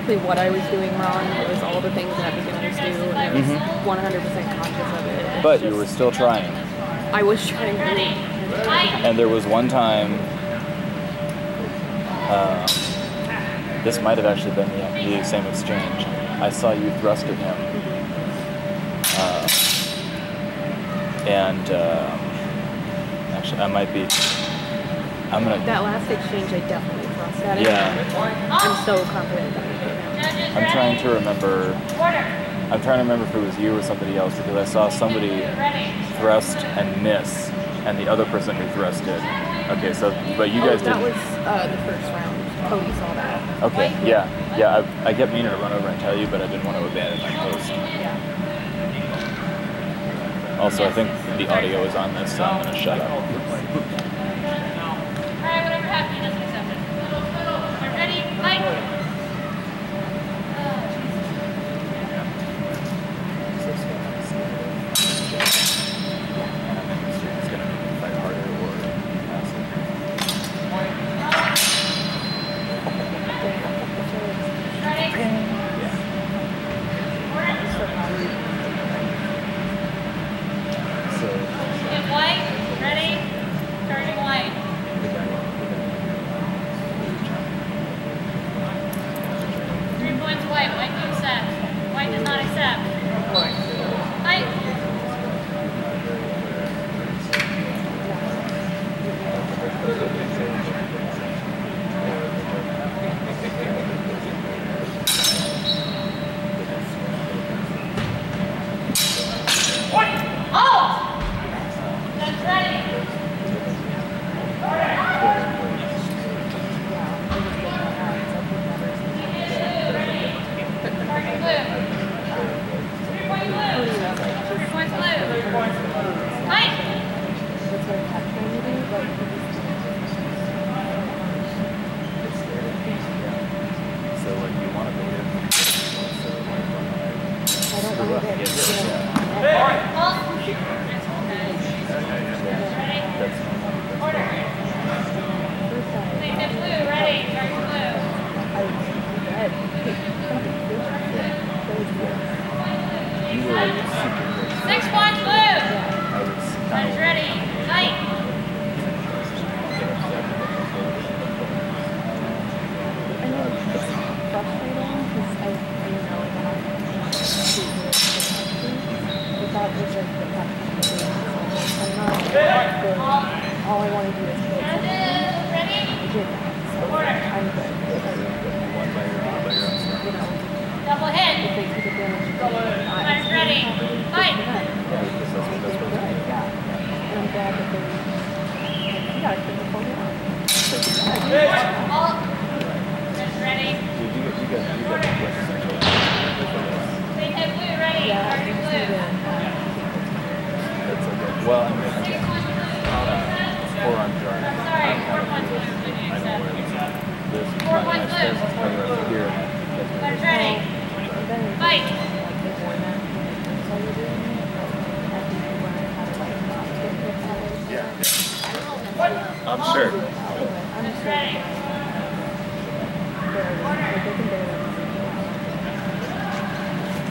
exactly what I was doing wrong. It was all the things that beginners do, and I was Mhm. 100% conscious of it. But you were still trying. I was trying really. And there was one time, uh, this might have actually been the, the same exchange. I saw you thrust at him. Uh, and um, actually, I might be. I'm gonna. That last exchange, I definitely thrust at it. Yeah. I'm so confident I'm trying to remember. I'm trying to remember if it was you or somebody else because I saw somebody thrust and miss, and the other person who thrusted. Okay, so but you guys Oh, guys that did. was uh, the first round. Cody saw that. Okay, yeah, yeah. I, I kept meaning to run over and tell you, but I didn't want to abandon my post. Yeah. Also, I think the audio is on this, so I'm gonna shut up. Alright, whatever happened, he doesn't accept it. We're ready, fight! It's gonna make me fight harder or passive. Ready? So Get white, ready? Charging white. the guy, Points white, white to accept. White does not accept. Fight! Halt! That's ready. Target blue. Three point blue. Three points blue. Fight! That's what I kept trying to do, but he just So like you want to beat it, so like I don't screw know up. that. Yeah, you yeah, know, Halt! yeah, yeah. Ready? That's normal. Order. First time, Please hit blue, ready, target blue. I was dead. You were super close. Six points blue. I was kind That's of ready. Fight. I know it's frustrating because I, I know that I'm not but that was like the fact that I'm not good. All I want to do is uh, ready? I did so I'm good. know, Double hit. they took advantage of me, I Fight ready. Fight. Yeah, I'm glad that they, gotta keep the phone. Halt. That's ready. Dude, you got you got you got quintessential. Please hit blue, ready, Yeah, I target just blue. need to, uh, That's okay. Well, I mean, Six again, points blue. uh, four on guard. I'm sorry, I'm four kind points of blue. Would you I know accept? where it's at. This Four my, points my blue. space is kind of right here. That's ready. then Fight. like they warn that so you're doing it. I think you learn how to like not get hit by it. Yeah. I'm sure. I'm sure. ready. Barely, like they can barely.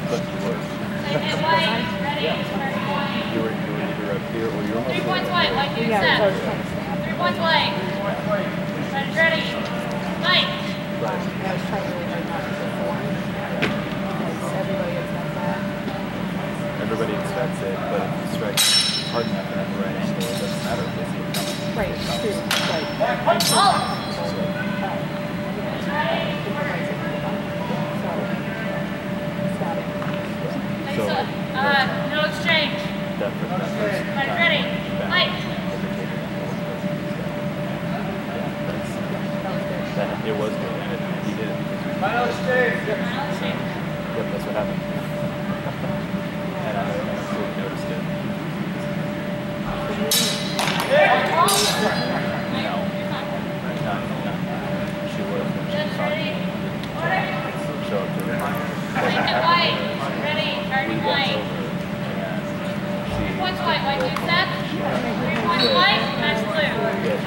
But you were. Please hit ready, target white. You were, you were either up here or you were almost Three points over white, here. white to Yeah, so I was accept. trying to stay up. Three points white. That's ready. Fight. Right. I was trying really hard not to get one. Because everybody expects that. Everybody expects it, but if you strike hard enough and at the right angle, it doesn't matter if they see it coming. Right, true. Right. I'm still Halt. not comfortable with that. You know, think the right thing about it. So, static. So- Uh, no exchange. That first, that first Fight time ready. back, Fight. overtaking the whole person. Yeah, that's, That was good. that, it was good, and it, he did it because we Final exchange. Yep, that's what happened. and I, I noticed it. No. Not, not, she was when she Just saw ready. me Order. show up to the white. Ready, white. over and. Three points white, white accept. Three points white, match blue. Yeah,